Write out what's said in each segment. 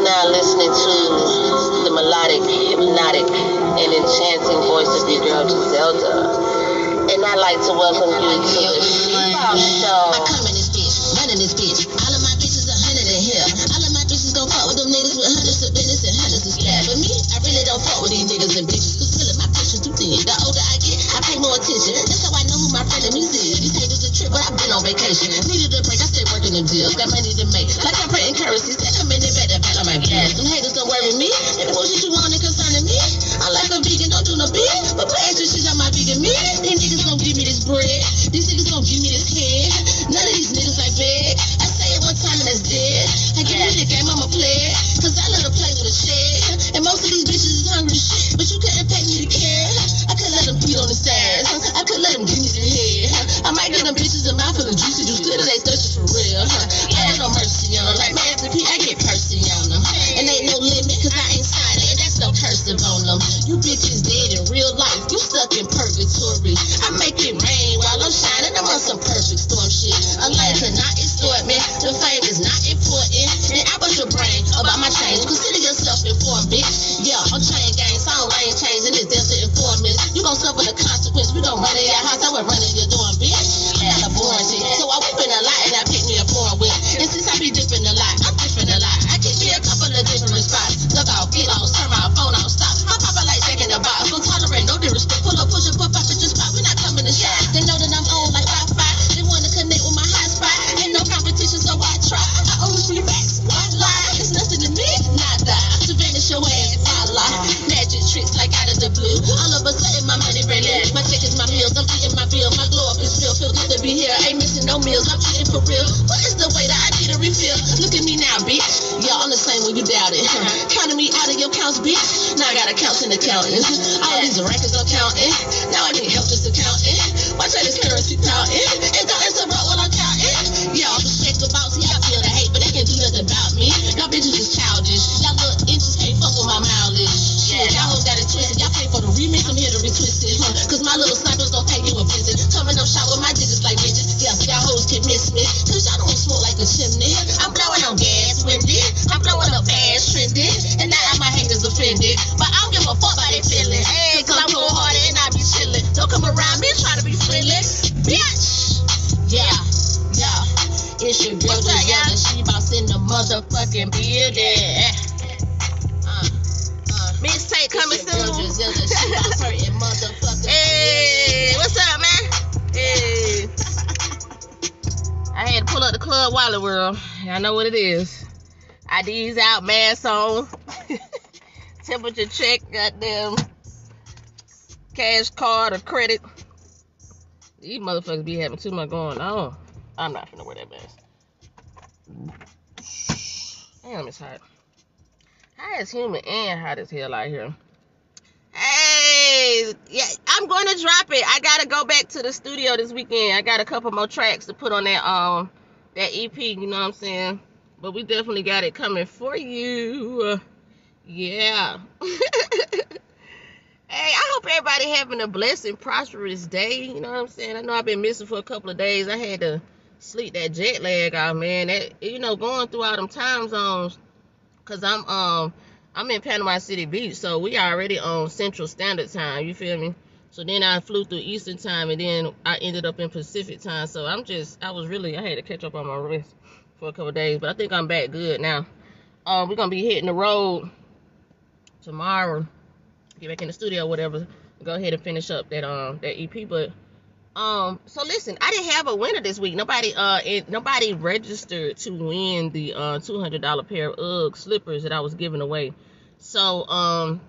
are now listening to the melodic, hypnotic, and enchanting voice of your girl Giselda. And I'd like to welcome you to the Sheba Show. I come in this bitch, running this bitch. All of my bitches are hundred in here. All of my bitches gon' fuck with them niggas with hundreds of business and hundreds of stab. But me, I really don't fuck with these niggas and bitches. Me. They bullshit you want it concerning me. I'm like a vegan, don't do no big. But put extra shit on my vegan meat. These niggas gon' give me this bread. These niggas gon' give me this head. None of these niggas like big. I say it one time and that's dead. I give you the game, I'ma play. Cause I let her play with a shed. And most of these bitches is hungry shit. But you couldn't pay me to care. I could let them beat on the sides. I could let them give me some head. I might get them bitches a mouth full of juicy juice. As they thirsty for real. I got no mercy on. Like Master P, stuck in purgatory. I make it rain while I'm shining. I'm on some perfect storm shit. A life cannot extort me. The fame is not important. And I bust your brain about my change. Consider yourself informed, bitch. Yeah, I'm chain gang. So I ain't changing this Delta informant. You gon' suffer the consequence. For real. What is the way that I need a refill? Look at me now, bitch. Y'all on the same when you doubt it. Huh? Counting me out of your counts, bitch. Now I got accounts and accountants. All these records are counting. Now I need help just accounting. Watch out this currency counting. And don't interrupt while I'm counting. Y'all respect about see, I feel the hate, but they can't do nothing about me. Y'all bitches is childish. Y'all little inches can't fuck with my mileage. Shit, y'all hoes got it twisted. Y'all pay for the remix, I'm here to retwist it. Huh? Cause my little snipers gon' pay you a visit. Coming up shot with my digits like bitches. Can miss me. Cause y'all don't smoke like a chimney. I'm blowing on gas, windy. I'm blowing up fast, trendy. And now my haters offended. But I don't give a fuck about they feeling. Hey, cause I'm cold hearted and I be chillin'. Don't come around me trying to be friendly. Bitch. Yeah, yeah. It's your girl together. She boss in the motherfucking building. The World. I know what it is. IDs out, mask on, temperature check, goddamn cash card or credit. These motherfuckers be having too much going on. I'm not finna wear that mask. Damn, it's hot. Hot as human and hot as hell out here. Hey, yeah, I'm going to drop it. I gotta go back to the studio this weekend. I got a couple more tracks to put on that um that EP. You know what I'm saying? But we definitely got it coming for you. Yeah. hey, I hope everybody having a blessed and prosperous day. You know what I'm saying? I know I've been missing for a couple of days. I had to sleep that jet lag out, man. That you know, going through all them time zones. Cause I'm um I'm in Panama City Beach, so we already on Central Standard Time. You feel me? So then I flew through Eastern Time, and then I ended up in Pacific Time. So I'm just, I was really, I had to catch up on my rest for a couple days, but I think I'm back good now. Um, we're gonna be hitting the road tomorrow. Get back in the studio, whatever. Go ahead and finish up that um that EP, but um, so listen, I didn't have a winner this week. Nobody uh it, nobody registered to win the uh two hundred dollar pair of UGG slippers that I was giving away. So um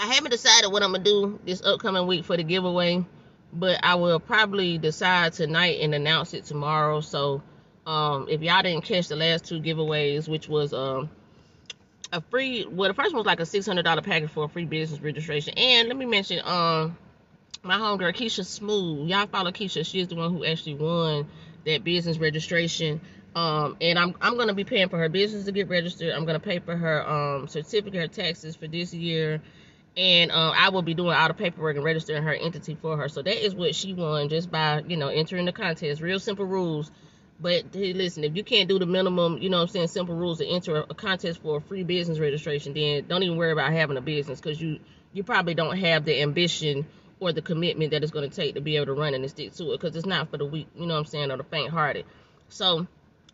I haven't decided what I'm gonna do this upcoming week for the giveaway, but I will probably decide tonight and announce it tomorrow. So um if y'all didn't catch the last two giveaways, which was um a free well the first one was like a six hundred dollar package for a free business registration. And let me mention um my homegirl Keisha Smooth. Y'all follow Keisha. She's the one who actually won that business registration. Um, and I'm I'm gonna be paying for her business to get registered. I'm gonna pay for her um certificate, her taxes for this year, and um I will be doing all the paperwork and registering her entity for her. So that is what she won just by you know entering the contest. Real simple rules. But hey, listen, if you can't do the minimum, you know what I'm saying, simple rules to enter a contest for a free business registration, then don't even worry about having a business because you you probably don't have the ambition or the commitment that it's going to take to be able to run and stick to it because it's not for the weak, you know what I'm saying, or the faint-hearted. So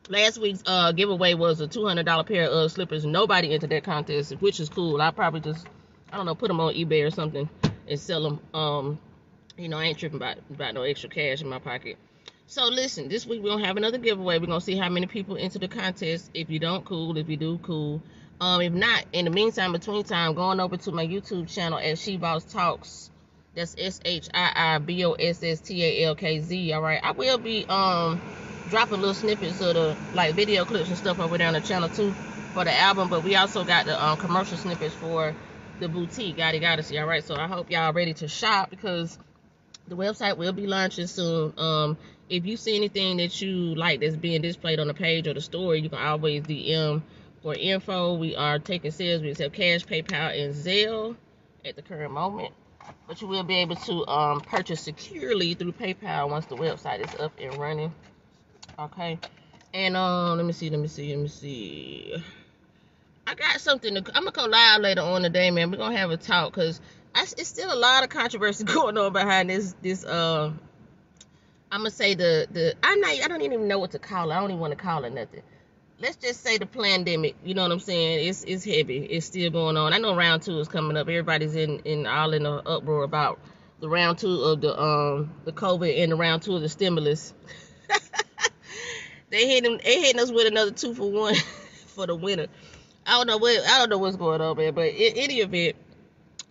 last week's uh, giveaway was a $200 pair of slippers. Nobody entered that contest, which is cool. I probably just, I don't know, put them on eBay or something and sell them. Um, you know, I ain't tripping about, about no extra cash in my pocket. So listen, this week we don't have another giveaway. We're gonna see how many people enter the contest. If you don't, cool. If you do, cool. Um, if not, in the meantime, between time, going over to my YouTube channel at She Boss Talks. That's S H I I B O S S T A L K Z. All right, I will be um dropping little snippets of the like video clips and stuff over there on the channel too for the album. But we also got the um, commercial snippets for the boutique, Gotti Goddessy. All right, so I hope y'all ready to shop because the website will be launching soon. Um, if you see anything that you like that's being displayed on the page or the story, you can always DM for info. We are taking sales. We accept cash, PayPal, and Zelle at the current moment. But you will be able to um, purchase securely through PayPal once the website is up and running. Okay. And um, let me see, let me see, let me see. I got something to. I'm gonna go live later on today, man. We're gonna have a talk because it's still a lot of controversy going on behind this this uh I'm gonna say the the I'm not I don't even know what to call it. I don't even want to call it nothing. Let's just say the pandemic. You know what I'm saying? It's it's heavy. It's still going on. I know round two is coming up. Everybody's in in all in an uproar about the round two of the um the COVID and the round two of the stimulus. they hitting they hitting us with another two for one for the winter. I don't know what I don't know what's going on, man. But in any event,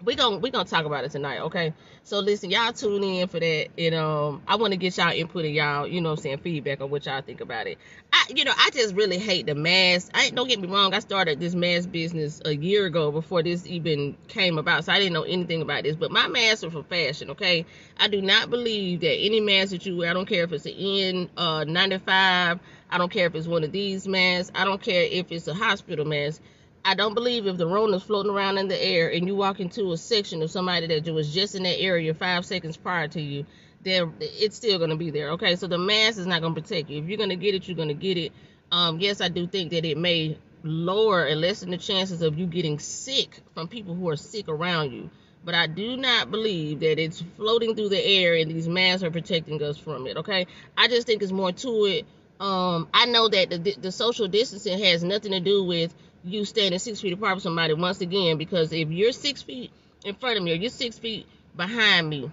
we gonna we gonna talk about it tonight, okay? So listen, y'all tune in for that, and um, I want to get y'all input and y'all, you know, I'm saying feedback on what y'all think about it. I, you know, I just really hate the mask. I don't get me wrong, I started this mask business a year ago before this even came about, so I didn't know anything about this. But my masks are for fashion, okay? I do not believe that any mask that you wear, I don't care if it's an N95, I don't care if it's one of these masks, I don't care if it's a hospital mask I don't believe if the Rona's floating around in the air and you walk into a section of somebody that was just in that area five seconds prior to you, there it's still gonna be there. Okay, so the mask is not gonna protect you. If you're gonna get it, you're gonna get it. Um, yes, I do think that it may lower and lessen the chances of you getting sick from people who are sick around you. But I do not believe that it's floating through the air and these masks are protecting us from it. Okay, I just think it's more to it. Um, I know that the, the social distancing has nothing to do with you standing six feet apart from somebody once again because if you're six feet in front of me or you're six feet behind me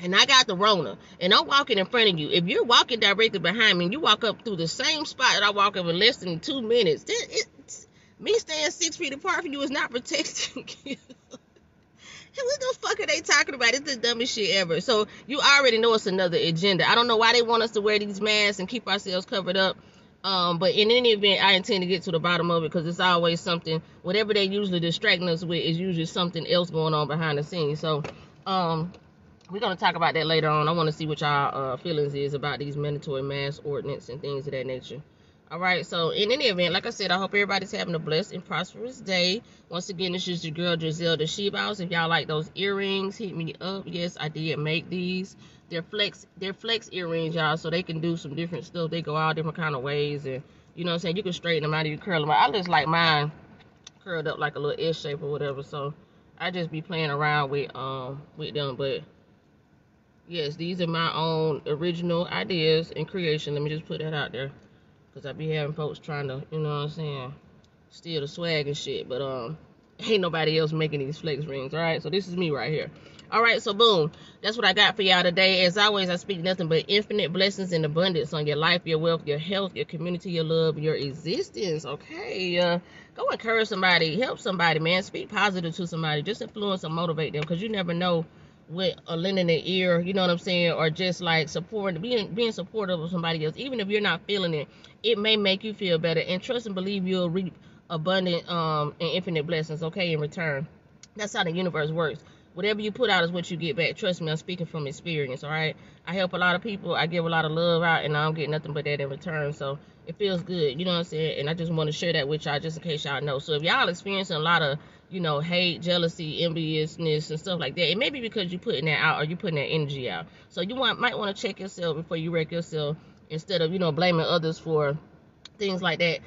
and I got the Rona and I'm walking in front of you, if you're walking directly behind me and you walk up through the same spot that I walk up in less than two minutes, then me staying six feet apart from you is not protecting you. What the fuck are they talking about? It's the dumbest shit ever. So you already know it's another agenda. I don't know why they want us to wear these masks and keep ourselves covered up um, but in any event, I intend to get to the bottom of it because it's always something. Whatever they usually distracting us with is usually something else going on behind the scenes. So, um, we're gonna talk about that later on. I want to see what y'all uh, feelings is about these mandatory mask ordinance and things of that nature. All right. So in any event, like I said, I hope everybody's having a blessed and prosperous day. Once again, this is your girl Giselle the She Boss. If y'all like those earrings, hit me up. Yes, I did make these they're flex they're flex earrings, y'all, so they can do some different stuff. They go all different kind of ways, and you know what I'm saying. You can straighten them out, you curl them out. I just like mine curled up like a little S shape or whatever. So I just be playing around with um with them, but yes, these are my own original ideas and creation. Let me just put that out there, cause I be having folks trying to, you know what I'm saying, steal the swag and shit, but um ain't nobody else making these flex rings. All right, so this is me right here. All right, so boom, that's what I got for y'all today. As always, I speak nothing but infinite blessings and abundance on your life, your wealth, your health, your community, your love, your existence. Okay, uh, go encourage somebody, help somebody, man. Speak positive to somebody, just influence and motivate them, because you never know what a lending an ear, you know what I'm saying, or just like supporting, being being supportive of somebody else, even if you're not feeling it, it may make you feel better. And trust and believe you'll reap abundant um and infinite blessings. Okay, in return, that's how the universe works whatever you put out is what you get back. Trust me, I'm speaking from experience, all right? I help a lot of people. I give a lot of love out, and I don't get nothing but that in return. So it feels good, you know what I'm saying? And I just want to share that with y'all just in case y'all know. So if y'all experiencing a lot of, you know, hate, jealousy, enviousness, and stuff like that, it may be because you're putting that out or you're putting that energy out. So you want might want to check yourself before you wreck yourself instead of you know blaming others for things like that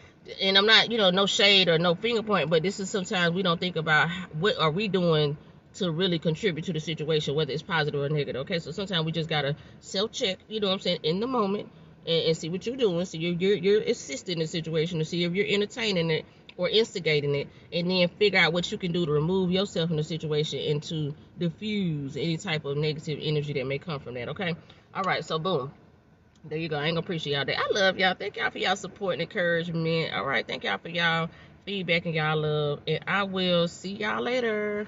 and i'm not you know no shade or no finger point but this is sometimes we don't think about what are we doing to really contribute to the situation whether it's positive or negative okay so sometimes we just gotta self check you know what i'm saying in the moment and, and see what you're doing so you're, you're you're assisting the situation to see if you're entertaining it or instigating it and then figure out what you can do to remove yourself from the situation and to diffuse any type of negative energy that may come from that okay all right so boom there you go. I ain't gonna appreciate y'all that. I love y'all. Thank y'all for y'all support and encouragement. All right. Thank y'all for y'all feedback and y'all love. And I will see y'all later.